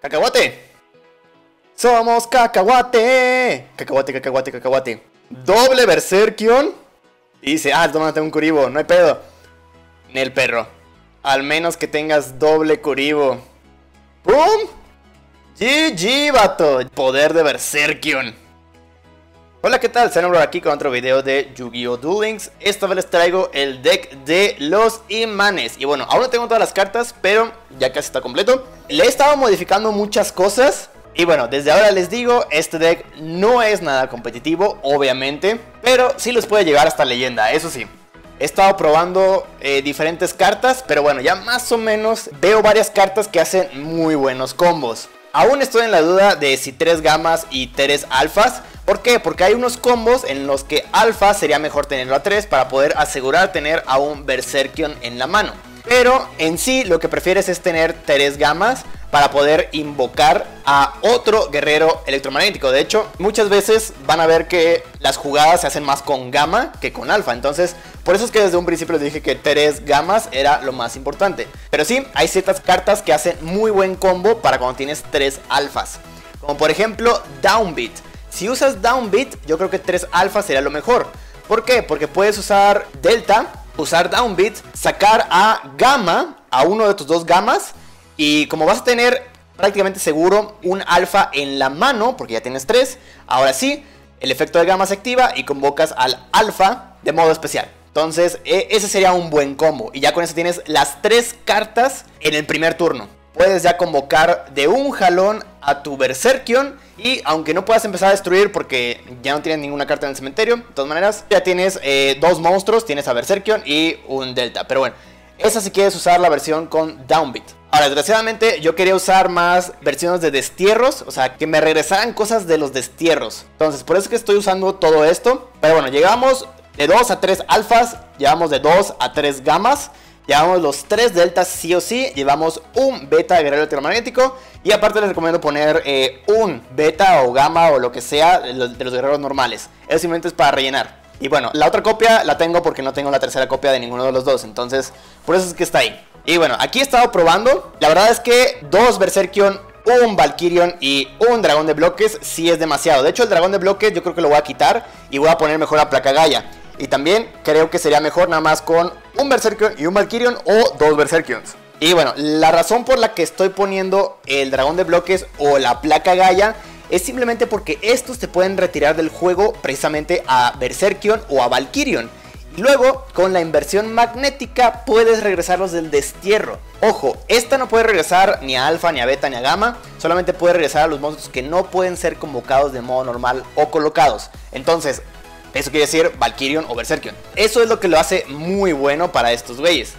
¡Cacahuate! ¡Somos cacahuate! Cacahuate, cacahuate, cacahuate. Doble Berserkion. Y dice, ah, tómate un Kuribo, no hay pedo. el perro. Al menos que tengas doble Kuribo. ¡Pum! GG, vato. Poder de Berserkion. Hola, ¿qué tal? Xenobro aquí con otro video de Yu-Gi-Oh! Duel Links. Esta vez les traigo el deck de los imanes. Y bueno, aún no tengo todas las cartas, pero ya casi está completo. Le he estado modificando muchas cosas. Y bueno, desde ahora les digo, este deck no es nada competitivo, obviamente. Pero sí les puede llegar hasta leyenda, eso sí. He estado probando eh, diferentes cartas, pero bueno, ya más o menos veo varias cartas que hacen muy buenos combos. Aún estoy en la duda de si 3 gamas y 3 alfas. ¿Por qué? Porque hay unos combos en los que alfa sería mejor tenerlo a 3 para poder asegurar tener a un Berserkion en la mano. Pero en sí lo que prefieres es tener 3 gamas para poder invocar a otro guerrero electromagnético. De hecho, muchas veces van a ver que las jugadas se hacen más con gamma que con alfa. Entonces, por eso es que desde un principio les dije que 3 gamas era lo más importante. Pero sí, hay ciertas cartas que hacen muy buen combo para cuando tienes 3 alfas. Como por ejemplo, Downbeat. Si usas Downbeat, yo creo que 3 alfas sería lo mejor. ¿Por qué? Porque puedes usar Delta, usar Downbeat, sacar a Gamma, a uno de tus dos gamas y como vas a tener prácticamente seguro un alfa en la mano, porque ya tienes tres, ahora sí, el efecto de gamma se activa y convocas al alfa de modo especial. Entonces, e, ese sería un buen combo. Y ya con eso tienes las tres cartas en el primer turno. Puedes ya convocar de un jalón a tu Berserkion. Y aunque no puedas empezar a destruir porque ya no tienes ninguna carta en el cementerio, de todas maneras, ya tienes eh, dos monstruos. Tienes a Berserkion y un Delta. Pero bueno, esa si quieres usar la versión con Downbeat. Ahora, desgraciadamente yo quería usar más versiones de destierros, o sea, que me regresaran cosas de los destierros. Entonces, por eso es que estoy usando todo esto. Pero bueno, llegamos de 2 a 3 alfas, llevamos de 2 a 3 gamas. Llevamos los 3 deltas sí o sí, llevamos un beta de guerrero electromagnético y aparte les recomiendo poner eh, un beta o gamma o lo que sea de los, de guerreros normales. Eso simplemente es para rellenar. Y bueno, la otra copia la tengo porque no tengo la tercera copia de ninguno de los dos, entonces por eso es que está ahí. Y bueno, aquí he estado probando. La verdad es que dos Berserkion, un Valkyrion y un dragón de bloques sí es demasiado. De hecho, el dragón de bloques yo creo que lo voy a quitar y voy a poner mejor la placa Gaia. Y también creo que sería mejor nada más con un Berserkion y un Valkyrion o dos Berserkions. Y bueno, la razón por la que estoy poniendo el dragón de bloques o la placa Gaia es simplemente porque estos te pueden retirar del juego precisamente a Berserkion o a Valkyrion. Luego, con la inversión magnética puedes regresarlos del destierro. Ojo, esta no puede regresar ni a alfa, ni a beta, ni a gamma. Solamente puede regresar a los monstruos que no pueden ser convocados de modo normal o colocados. Entonces, eso quiere decir Valkyrion o Berserkion. Eso es lo que lo hace muy bueno para estos güeyes.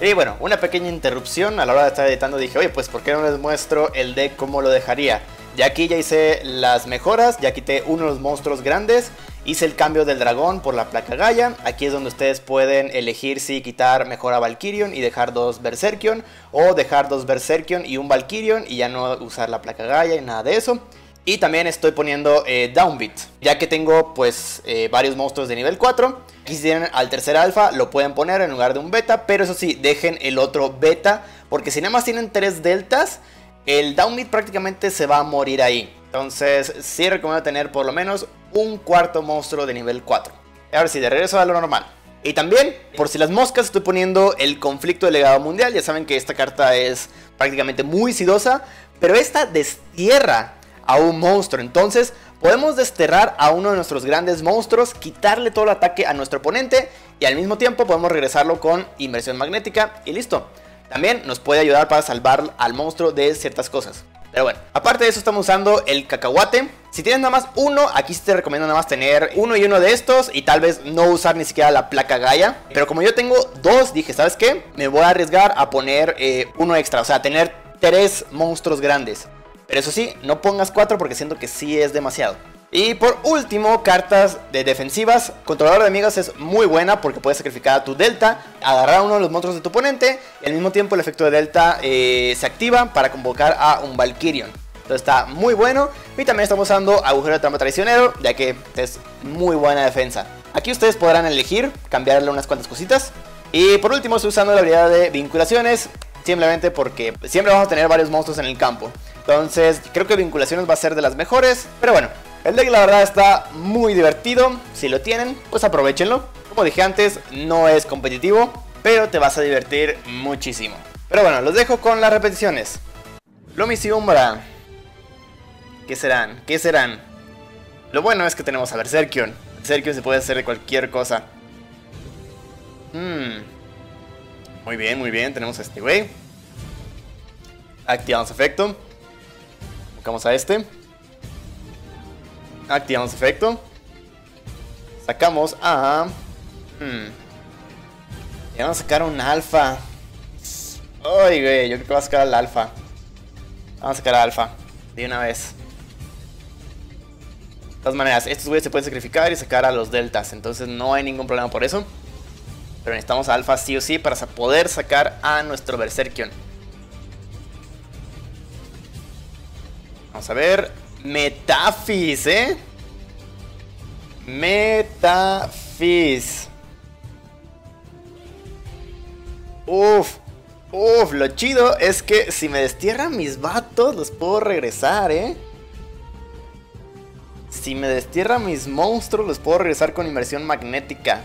Y bueno, una pequeña interrupción a la hora de estar editando dije, oye, pues ¿por qué no les muestro el deck como lo dejaría? Ya aquí ya hice las mejoras, ya quité uno de los monstruos grandes Hice el cambio del dragón por la placa Gaia. Aquí es donde ustedes pueden elegir si quitar mejor a Valkyrion y dejar dos Berserkion. O dejar dos Berserkion y un Valkyrion y ya no usar la placa Gaia y nada de eso. Y también estoy poniendo eh, Downbeat, ya que tengo pues eh, varios monstruos de nivel 4. Aquí si tienen al tercer alfa lo pueden poner en lugar de un beta, pero eso sí, dejen el otro beta, porque si nada más tienen tres deltas, el Downbeat prácticamente se va a morir ahí. Entonces sí recomiendo tener por lo menos un cuarto monstruo de nivel 4. Ahora sí, de regreso a lo normal. Y también, por si las moscas, estoy poniendo el conflicto del legado mundial. Ya saben que esta carta es prácticamente muy sidosa, pero esta destierra a un monstruo. Entonces, podemos desterrar a uno de nuestros grandes monstruos, quitarle todo el ataque a nuestro oponente y al mismo tiempo podemos regresarlo con inversión magnética y listo. También nos puede ayudar para salvar al monstruo de ciertas cosas. Pero bueno, aparte de eso estamos usando el cacahuate. Si tienes nada más uno, aquí sí te recomiendo nada más tener uno y uno de estos y tal vez no usar ni siquiera la placa Gaia. Pero como yo tengo dos, dije, ¿sabes qué? Me voy a arriesgar a poner eh, uno extra, o sea, tener tres monstruos grandes. Pero eso sí, no pongas cuatro porque siento que sí es demasiado. Y por último, cartas de defensivas. Controlador de amigas es muy buena porque puedes sacrificar a tu Delta, agarrar a uno de los monstruos de tu oponente y al mismo tiempo el efecto de Delta eh, se activa para convocar a un Valkyrion. Entonces está muy bueno. Y también estamos usando agujero de trampa traicionero, ya que es muy buena defensa. Aquí ustedes podrán elegir cambiarle unas cuantas cositas. Y por último estoy usando la habilidad de vinculaciones, simplemente porque siempre vamos a tener varios monstruos en el campo. Entonces, creo que vinculaciones va a ser de las mejores. Pero bueno, el deck la verdad está muy divertido. Si lo tienen, pues aprovechenlo. Como dije antes, no es competitivo, pero te vas a divertir muchísimo. Pero bueno, los dejo con las repeticiones. Lomis y Umbra. ¿Qué serán? ¿Qué serán? Lo bueno es que tenemos a Berserkion. Berserkion se puede hacer de cualquier cosa. Hmm. Muy bien, muy bien. Tenemos a este güey. Activamos efecto. Buscamos a este. Activamos efecto. Sacamos a... Hmm. Y vamos a sacar un alfa. Ay, güey, yo creo que va a sacar al alfa. Vamos a sacar al alfa. De una vez. De todas maneras, estos güeyes se pueden sacrificar y sacar a los deltas. Entonces no hay ningún problema por eso. Pero necesitamos alfa sí o sí para poder sacar a nuestro Berserkion. Vamos a ver. Metafis, ¿eh? Metafis. Uf. Uf, lo chido es que si me destierran mis vatos, los puedo regresar, ¿eh? Si me destierran mis monstruos, los puedo regresar con inmersión magnética.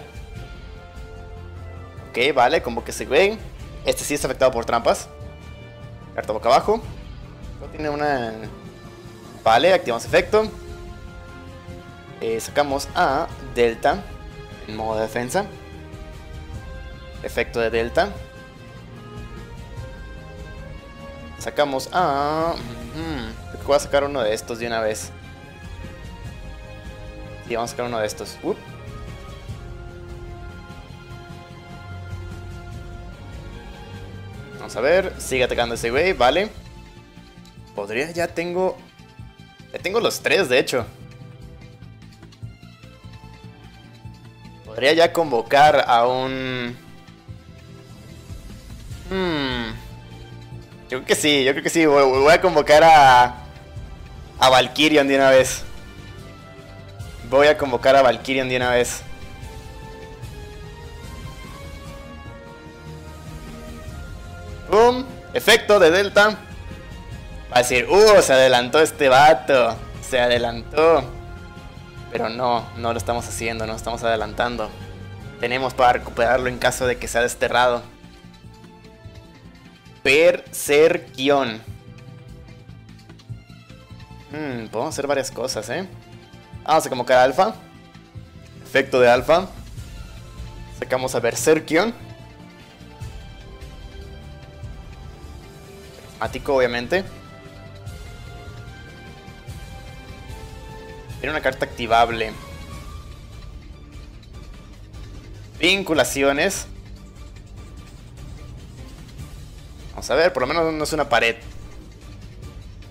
Ok, vale, como que ve. Este sí está afectado por trampas. Carta boca abajo. tiene una... Vale, activamos efecto. Eh, sacamos a Delta en modo de defensa. Efecto de Delta. Sacamos a... voy a sacar uno de estos de una vez. Sí, vamos a sacar uno de estos. Vamos a ver, sigue atacando ese güey, vale. Podría, ya tengo... Ya tengo los tres, de hecho. Podría ya convocar a un... Hmm. Yo creo que sí, yo creo que sí. Voy, a convocar a... A Valkyrion de una vez. Voy a convocar a Valkyrion de una vez. Boom. Efecto de Delta. Decir, uh, se adelantó este vato. Se adelantó. Pero no, no lo estamos haciendo, no estamos adelantando. Tenemos para recuperarlo en caso de que sea desterrado. Berserkion. Hmm, podemos hacer varias cosas, ¿eh? Vamos a convocar a alfa. Efecto de alfa. Sacamos a Berserkion. Prismático, obviamente. Tiene una carta activable. Vinculaciones. Vamos a ver, por lo menos no es una pared.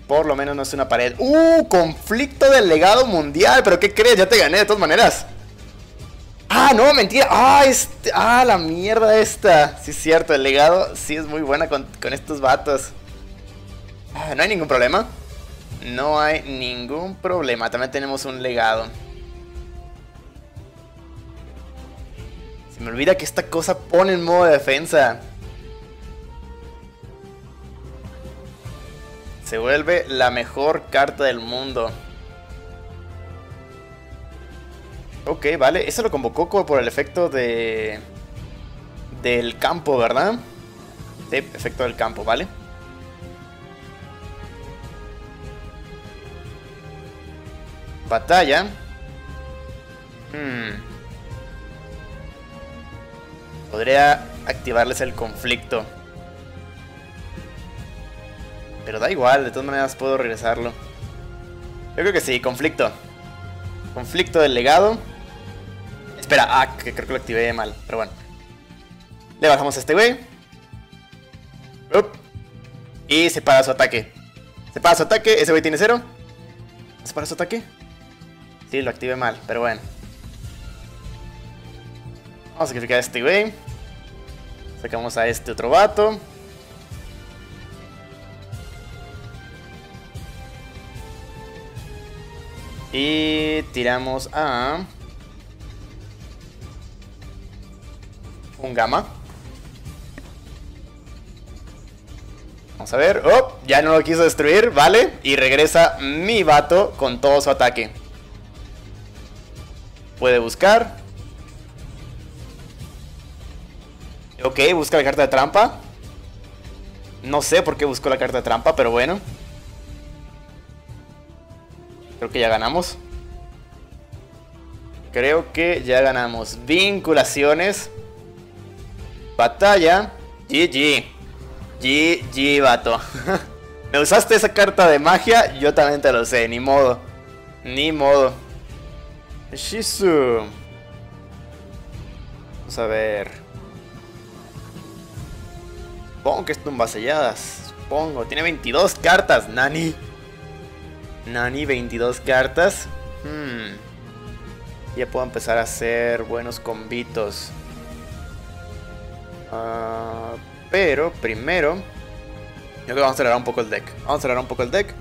Por lo menos no es una pared. ¡Uh! Conflicto del legado mundial. ¿Pero qué crees? Ya te gané de todas maneras. Ah, no, mentira. Ah, este. Ah, la mierda esta. Sí, es cierto. El legado sí es muy buena con, con estos vatos. Ah, no hay ningún problema. No hay ningún problema. También tenemos un legado. Se me olvida que esta cosa pone en modo de defensa. Se vuelve la mejor carta del mundo. Ok, vale. Eso lo convocó por el efecto de... Del campo, ¿verdad? Sí, efecto del campo, ¿vale? Batalla. Hmm. Podría activarles el conflicto. Pero da igual, de todas maneras puedo regresarlo. Yo creo que sí, conflicto. Conflicto del legado. Espera, ah, que creo que lo activé mal, pero bueno. Le bajamos a este güey. Y se para su ataque. Se para su ataque, ese güey tiene cero. ¿Se para su ataque? Sí, lo activé mal, pero bueno. Vamos a sacrificar a este güey. Sacamos a este otro vato. Y tiramos a... Un gamma. Vamos a ver. Oh, ya no lo quiso destruir, vale. Y regresa mi vato con todo su ataque. Puede buscar. Ok, busca la carta de trampa. No sé por qué buscó la carta de trampa, pero bueno. Creo que ya ganamos. Creo que ya ganamos. Vinculaciones. Batalla. GG. GG, vato. Me usaste esa carta de magia, yo también te lo sé, ni modo. Ni modo. Shizu. Vamos a ver. Supongo que es tumbas selladas. Supongo. Tiene 22 cartas, Nani. Nani, 22 cartas. Hmm. Ya puedo empezar a hacer buenos convitos. Ah, pero primero, yo creo que vamos a acelerar un poco el deck. Vamos a acelerar un poco el deck.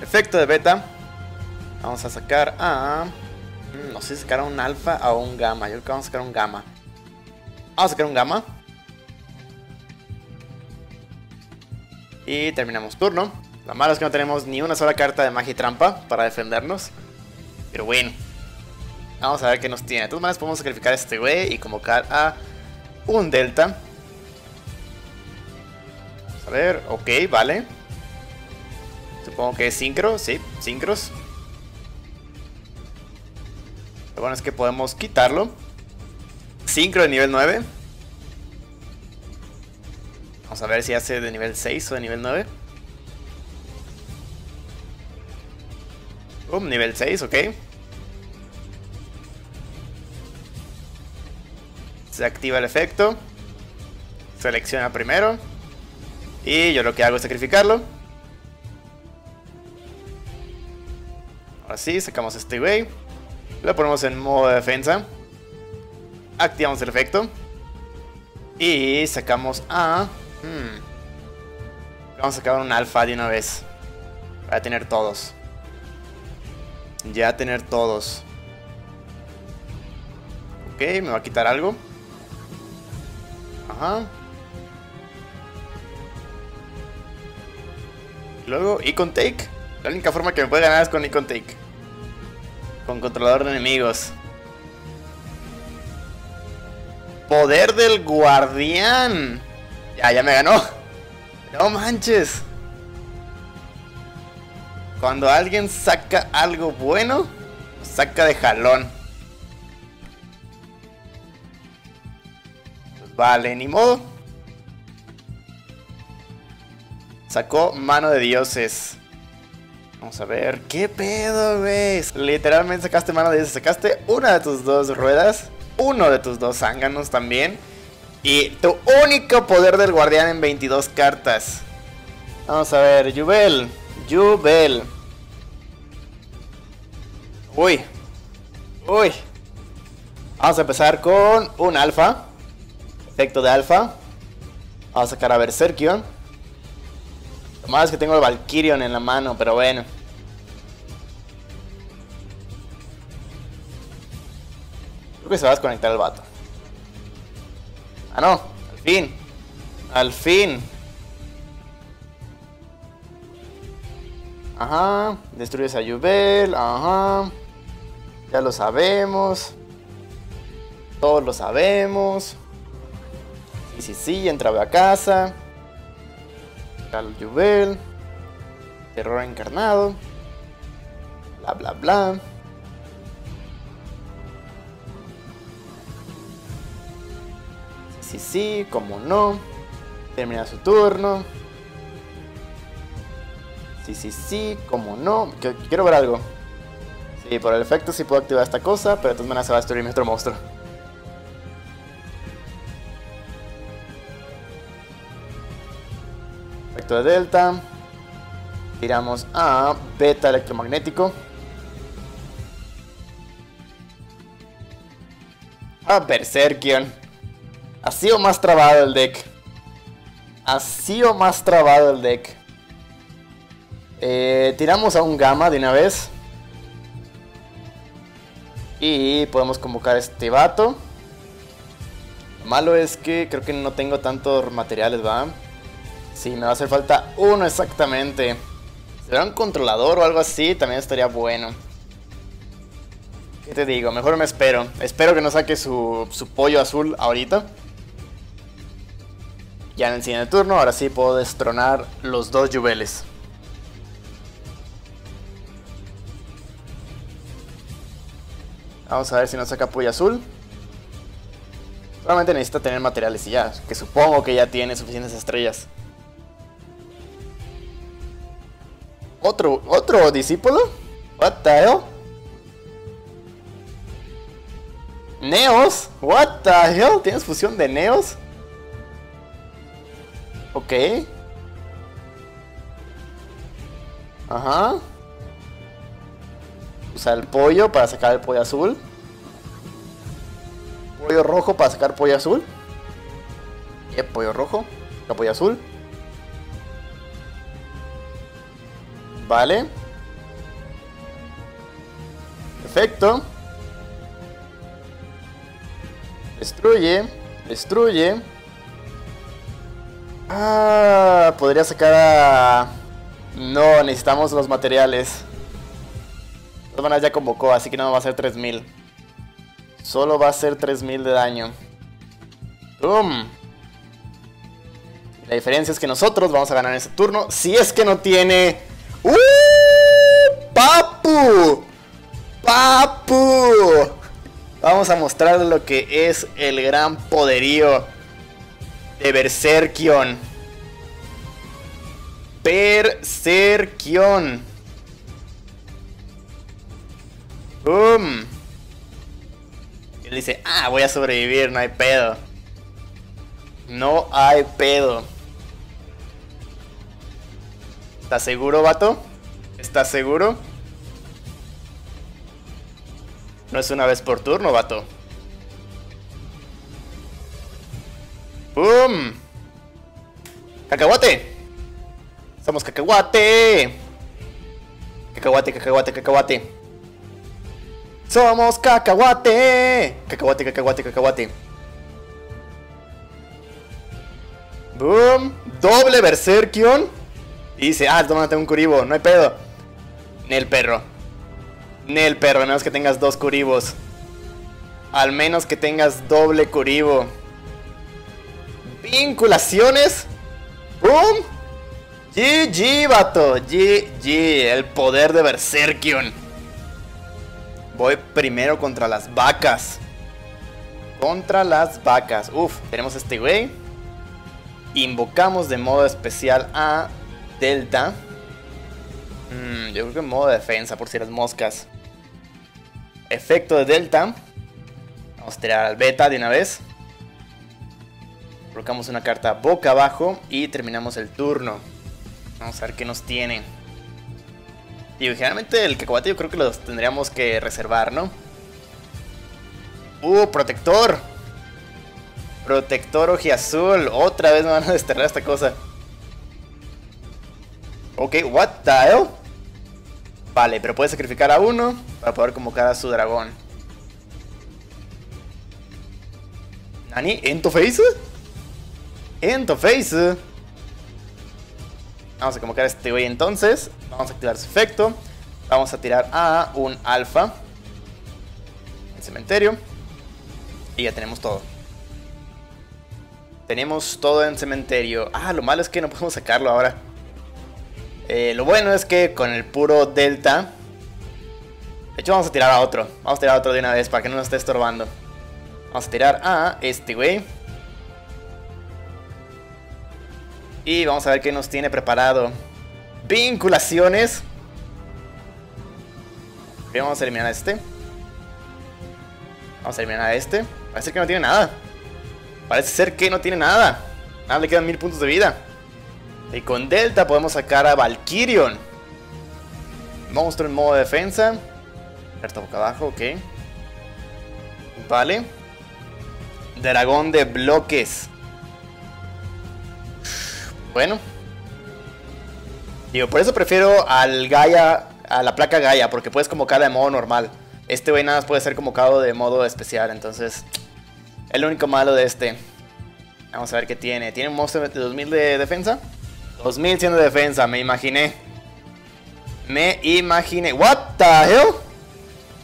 Efecto de beta. Vamos a sacar a... Hmm, no sé si sacar un alfa o un gamma. Yo creo que vamos a sacar un gamma. Vamos a sacar un gamma. Y terminamos turno. Lo malo es que no tenemos ni una sola carta de magia y trampa para defendernos. Pero bueno. Vamos a ver qué nos tiene. De todas maneras podemos sacrificar a este güey y convocar a un delta. Vamos a ver. Ok, vale. Supongo que es sincro. Sí, sincros. Lo bueno es que podemos quitarlo. Sincro de nivel 9. Vamos a ver si hace de nivel 6 o de nivel 9. Um, nivel 6, ok. Se activa el efecto. Selecciona primero. Y yo lo que hago es sacrificarlo. Ahora sí, sacamos este güey. Lo ponemos en modo de defensa. Activamos el efecto. Y sacamos a... Hmm. Vamos a sacar un alfa de una vez. Para tener todos. Ya tener todos. Ok, me va a quitar algo. Ajá. Luego, Icon Take. La única forma que me puede ganar es con Icon Take. Con controlador de enemigos. Poder del guardián. Ya, ya me ganó. No manches. Cuando alguien saca algo bueno, saca de jalón. Pues vale, ni modo. Sacó mano de dioses. Vamos a ver, ¿qué pedo, güey? Literalmente sacaste mano de dioses. Sacaste una de tus dos ruedas. Uno de tus dos zánganos también. Y tu único poder del guardián en 22 cartas. Vamos a ver, Jubel. Jubel. Uy. Uy. Vamos a empezar con un alfa. Efecto de alfa. Vamos a sacar a Berserkion. Lo malo es que tengo el Valkyrion en la mano, pero bueno. Que se va a desconectar el vato. Ah, no. Al fin. Al fin. Ajá. Destruyes a Jubel. Ajá. Ya lo sabemos. Todos lo sabemos. Sí, sí, sí. Entra a casa. Cal Jubel. Terror encarnado. Bla, bla, bla. Sí, sí, como no. Termina su turno. Sí, sí, sí, como no. Quiero ver algo. Sí, por el efecto sí puedo activar esta cosa, pero de todas maneras se va a destruir mi monstruo. Efecto de delta. Tiramos a beta electromagnético. A Berserkion. Ha sido más trabado el deck. Ha sido más trabado el deck. Eh, tiramos a un gamma de una vez. Y podemos convocar a este vato. Lo malo es que creo que no tengo tantos materiales, ¿va? Sí, me va a hacer falta uno exactamente. Si un controlador o algo así, también estaría bueno. ¿Qué te digo? Mejor me espero. Espero que no saque su, su pollo azul ahorita. Ya en el siguiente turno, ahora sí puedo destronar los dos jubeles. Vamos a ver si nos saca pollo azul. Solamente necesita tener materiales y ya. Que supongo que ya tiene suficientes estrellas. ¿Otro, otro discípulo? What the hell? Neos? What the hell? ¿Tienes fusión de Neos? Ok. Ajá. Usa el pollo para sacar el pollo azul. Pollo rojo para sacar pollo azul. Y pollo rojo. Pollo azul. Vale. Perfecto. Destruye. Destruye. Ah, podría sacar a... No, necesitamos los materiales. De todas ya convocó, así que no va a ser 3000. Solo va a ser 3000 de daño. ¡Bum! La diferencia es que nosotros vamos a ganar ese turno. Si es que no tiene... ¡Uh! ¡Papu! ¡Papu! Vamos a mostrar lo que es el gran poderío de Berserkion. Berserkion. ¡Bum! Él dice, ah, voy a sobrevivir, no hay pedo. No hay pedo. ¿Estás seguro, vato? ¿Estás seguro? No es una vez por turno, vato. ¡Bum! ¡Cacahuate! ¡Somos cacahuate! Cacahuate, cacahuate, cacahuate. Somos cacahuate. Cacahuate, cacahuate, cacahuate. Boom. Doble Berserkion. Dice, ah, toma, tengo un curibo. No hay pedo. Nel perro. Nel perro, a menos que tengas dos curibos. Al menos que tengas doble curibo. Vinculaciones. Boom. GG, vato. GG. El poder de Berserkion. Voy primero contra las vacas. Contra las vacas. Uf, tenemos este güey. Invocamos de modo especial a Delta. Mm, yo creo que en modo defensa, por si las moscas. Efecto de Delta. Vamos a tirar al beta de una vez. Colocamos una carta boca abajo y terminamos el turno. Vamos a ver qué nos tiene. Y generalmente el cacahuate yo creo que los tendríamos que reservar, ¿no? ¡Uh, protector! Protector ojiazul. Otra vez me van a desterrar esta cosa. Ok, what the hell? Vale, pero puede sacrificar a uno para poder convocar a su dragón. ¿Nani? ¿Ento face? ¿Ento face? Vamos a convocar a este güey entonces. Vamos a activar su efecto. Vamos a tirar a un alfa. En cementerio. Y ya tenemos todo. Tenemos todo en cementerio. Ah, lo malo es que no podemos sacarlo ahora. Eh, lo bueno es que con el puro delta... De hecho vamos a tirar a otro. Vamos a tirar a otro de una vez para que no nos esté estorbando. Vamos a tirar a este güey. Y vamos a ver qué nos tiene preparado. Vinculaciones. Primero vamos a eliminar a este. Vamos a eliminar a este. Parece que no tiene nada. Parece ser que no tiene nada. Nada, le quedan mil puntos de vida. Y con Delta podemos sacar a Valkyrion. Monstruo en modo de defensa. Carta boca abajo, ok. Vale. Dragón de bloques. Bueno. Digo, por eso prefiero al Gaia, a la placa Gaia, porque puedes convocarla de modo normal. Este güey nada más puede ser convocado de modo especial, entonces... Es lo único malo de este. Vamos a ver qué tiene. ¿Tiene un monstruo de 2000 de defensa? 2000 siendo defensa, me imaginé. Me imaginé. What the hell?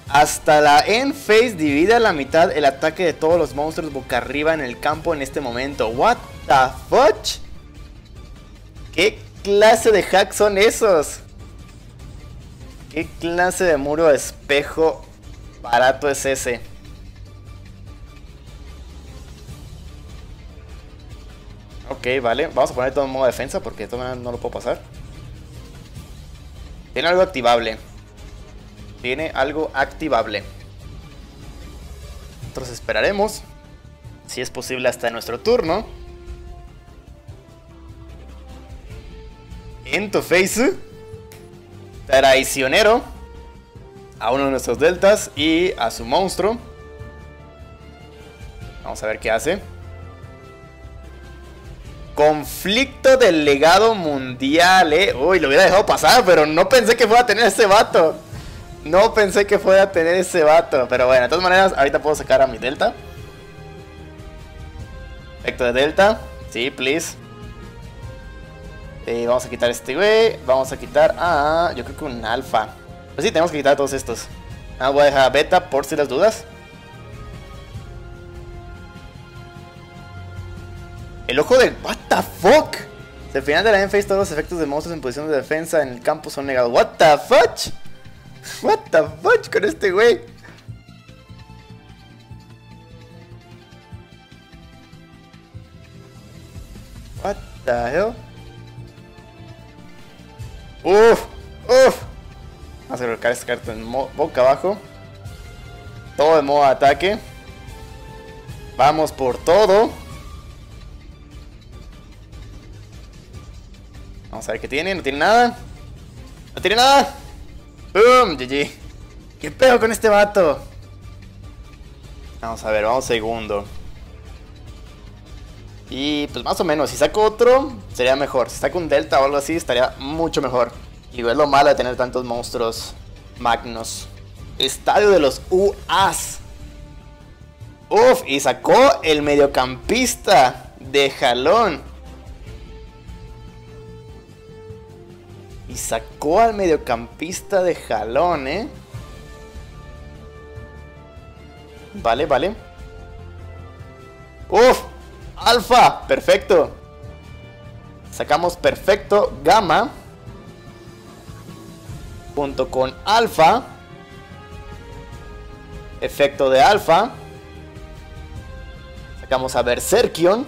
Hasta la end phase divide a la mitad el ataque de todos los monstruos boca arriba en el campo en este momento. What the fuck? ¿Qué clase de hacks son esos? ¿Qué clase de muro de espejo barato es ese? Ok, vale. Vamos a poner todo en modo defensa porque todavía no lo puedo pasar. Tiene algo activable. Tiene algo activable. Nosotros esperaremos. Si es posible hasta nuestro turno. Face. Traicionero. A uno de nuestros deltas y a su monstruo. Vamos a ver qué hace. Conflicto del legado mundial, eh. Uy, lo hubiera dejado pasar, pero no pensé que fuera a tener ese vato. No pensé que fuera a tener ese vato. Pero bueno, de todas maneras, ahorita puedo sacar a mi delta. Efecto de delta. Sí, please. Eh, vamos a quitar este güey. Vamos a quitar a... Yo creo que un alfa. Pues sí, tenemos que quitar todos estos. Ah, voy a dejar beta por si las dudas. El ojo de... What the fuck? al final de la phase todos los efectos de monstruos en posición de defensa en el campo son negados. What the fuck? What the fuck con este güey? What the hell? Uf, uf. Vamos a colocar esta carta en boca abajo. Todo de modo ataque. Vamos por todo. Vamos a ver qué tiene. No tiene nada. No tiene nada. ¡Boom! GG. ¿Qué pedo con este vato? Vamos a ver, vamos segundo. Y pues más o menos, si saco otro, sería mejor. Si saco un delta o algo así, estaría mucho mejor. Y es lo malo de tener tantos monstruos magnos. Estadio de los UAs. Uf, y sacó el mediocampista de jalón. Y sacó al mediocampista de jalón, ¿eh? Vale, vale. ¡Uf! ¡Alfa! Perfecto. Sacamos perfecto gamma. Junto con alfa. Efecto de alfa. Sacamos a Berserkion.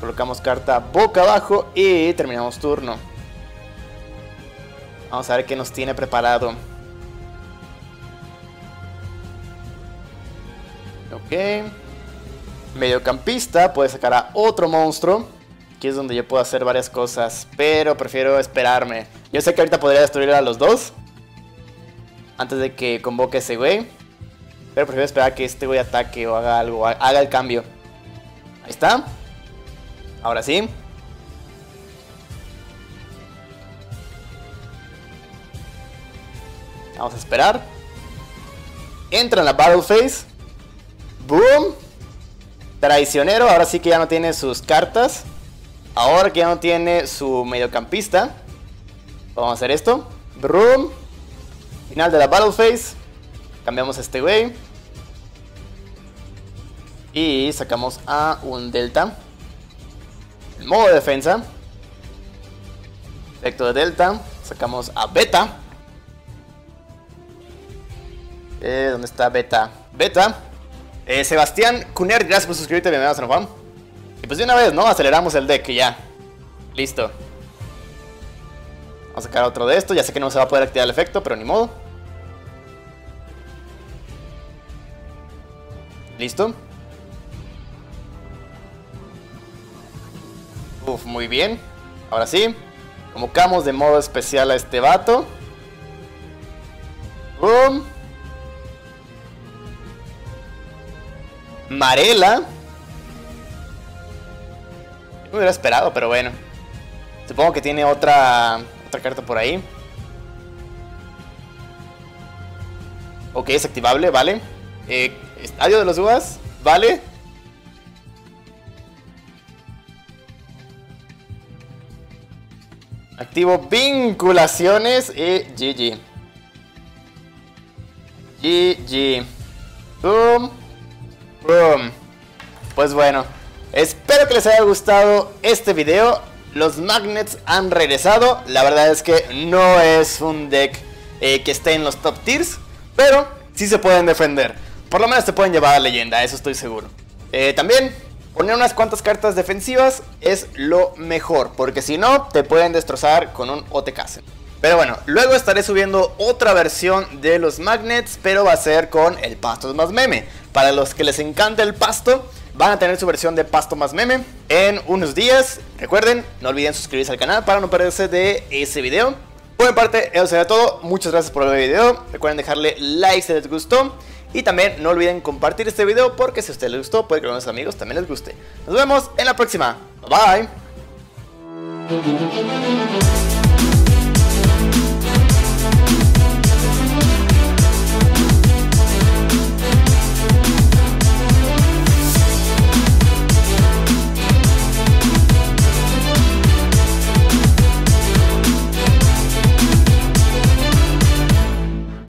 Colocamos carta boca abajo y terminamos turno. Vamos a ver qué nos tiene preparado. Mediocampista puede sacar a otro monstruo. Aquí es donde yo puedo hacer varias cosas. Pero prefiero esperarme. Yo sé que ahorita podría destruir a los dos. Antes de que convoque ese güey. Pero prefiero esperar que este güey ataque o haga algo. Haga el cambio. Ahí está. Ahora sí. Vamos a esperar. Entra en la Battle Phase. Boom. Traicionero. Ahora sí que ya no tiene sus cartas. Ahora que ya no tiene su mediocampista. Vamos a hacer esto. Boom. Final de la Battle Phase. Cambiamos a este güey. Y sacamos a un Delta. Modo de defensa. Efecto de delta. Sacamos a beta. Eh, ¿Dónde está beta? Beta. Eh, Sebastián Cuner, gracias por suscribirte. Bienvenido a San Y pues de una vez, ¿no? Aceleramos el deck ya. Listo. Vamos a sacar otro de esto. Ya sé que no se va a poder activar el efecto, pero ni modo. Listo. Uf, muy bien. Ahora sí. Convocamos de modo especial a este vato. Boom. Marela. No me hubiera esperado, pero bueno. Supongo que tiene otra, otra carta por ahí. Ok, es activable, vale. Eh, Estadio de los Uvas, vale. Activo vinculaciones eh, y GG. GG. Boom. Pues bueno, espero que les haya gustado este video. Los magnets han regresado. La verdad es que no es un deck eh, que esté en los top tiers. Pero sí se pueden defender. Por lo menos te pueden llevar a leyenda, eso estoy seguro. Eh, también poner unas cuantas cartas defensivas es lo mejor. Porque si no, te pueden destrozar con un OTK. Pero bueno, luego estaré subiendo otra versión de los magnets, pero va a ser con el pasto más meme. Para los que les encanta el pasto, van a tener su versión de pasto más meme en unos días. Recuerden, no olviden suscribirse al canal para no perderse de ese video. Por mi parte, eso sería todo. Muchas gracias por ver el video. Recuerden dejarle like si les gustó. Y también no olviden compartir este video porque si a ustedes les gustó, puede que a los amigos también les guste. Nos vemos en la próxima. Bye.